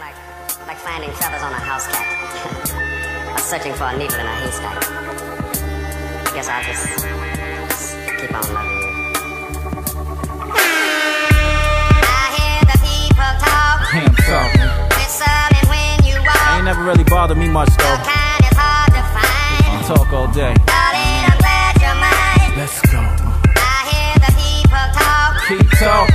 Like, like finding feathers on a house cat. or searching for a needle in a haystack. I guess I'll just, just keep on loving you. I hear the people talk. Damn, talking. Whistling when you walk. Ain't never really bothered me much though. kind is hard to find. Talk all day. Darling, I'm glad you're mine. Let's go. I hear the people talk. Keep talking.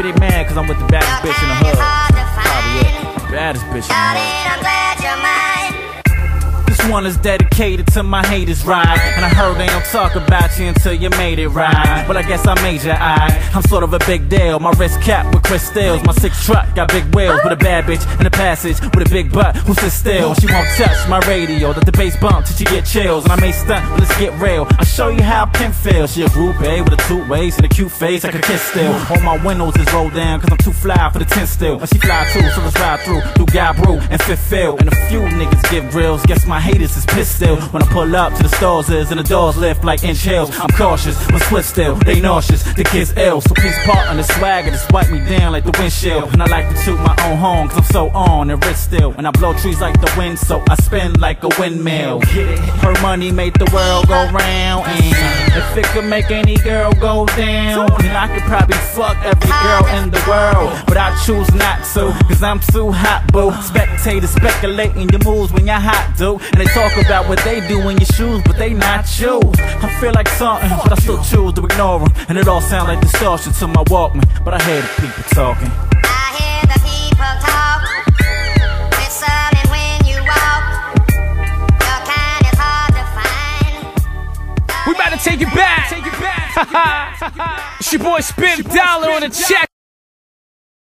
Whistling when you walk. Maybe they mad cause I'm with the baddest bitch in the hood. Probably it. Baddest bitch in the hood. This one is dedicated to my haters, right? And I heard they don't talk about you until you made it right. Well, I guess I made your eye. I'm sort of a big deal. My wrist cap with crystals. My six truck got big wheels with a bad bitch in the passage with a big butt who sits still. She won't touch my radio. Let the bass bump till she get chills. And I may stunt, but let's get real. I'll show you how pimp feels. She a group A with a two waist and a cute face. I could kiss still. All my windows is rolled down cause I'm too fly for the tent still. And she fly too, so let's ride through. Through Guy Brew and Fifth Field. And a few niggas give grills. Guess my haters is pissed still. When I pull up to the stores is and the doors lift like inch hills. I'm cautious, but split still. They nauseous, the kids ill. So please part on the swagger to swipe me down like the windshield. And I like to toot my own horn cause I'm so on and rich still. And I blow trees like the wind, so I spin like a windmill. Her money made the world go round. And if it could make any girl go down, then I could probably fuck every girl in the world. But I choose not to, cause I'm too hot, boo. Spectators speculating your moves when you're hot, dude. And they talk about what they do in your shoes, but they not you. I feel like something, but I still choose to ignore them. And it all sounds like distortion to my Walkman. But I hear the people talking. We about to take it back. Take it back. it's your boy Spin Dollar on the check.